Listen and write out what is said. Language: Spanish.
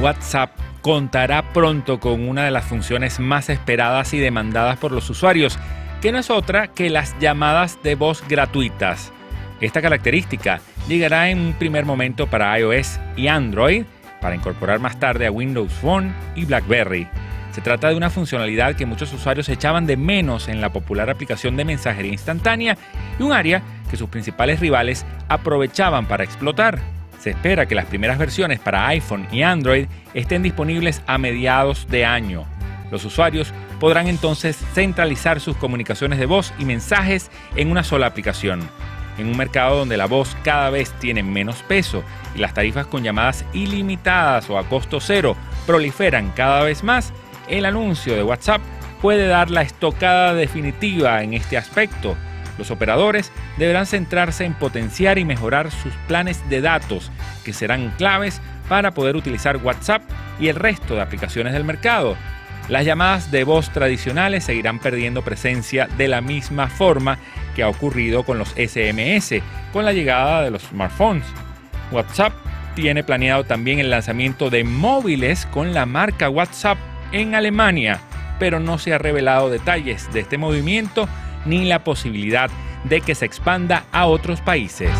WhatsApp contará pronto con una de las funciones más esperadas y demandadas por los usuarios, que no es otra que las llamadas de voz gratuitas. Esta característica llegará en un primer momento para iOS y Android, para incorporar más tarde a Windows Phone y BlackBerry. Se trata de una funcionalidad que muchos usuarios echaban de menos en la popular aplicación de mensajería instantánea y un área que sus principales rivales aprovechaban para explotar. Se espera que las primeras versiones para iPhone y Android estén disponibles a mediados de año. Los usuarios podrán entonces centralizar sus comunicaciones de voz y mensajes en una sola aplicación. En un mercado donde la voz cada vez tiene menos peso y las tarifas con llamadas ilimitadas o a costo cero proliferan cada vez más, el anuncio de WhatsApp puede dar la estocada definitiva en este aspecto los operadores deberán centrarse en potenciar y mejorar sus planes de datos, que serán claves para poder utilizar WhatsApp y el resto de aplicaciones del mercado. Las llamadas de voz tradicionales seguirán perdiendo presencia de la misma forma que ha ocurrido con los SMS, con la llegada de los smartphones. WhatsApp tiene planeado también el lanzamiento de móviles con la marca WhatsApp en Alemania, pero no se ha revelado detalles de este movimiento ni la posibilidad de que se expanda a otros países.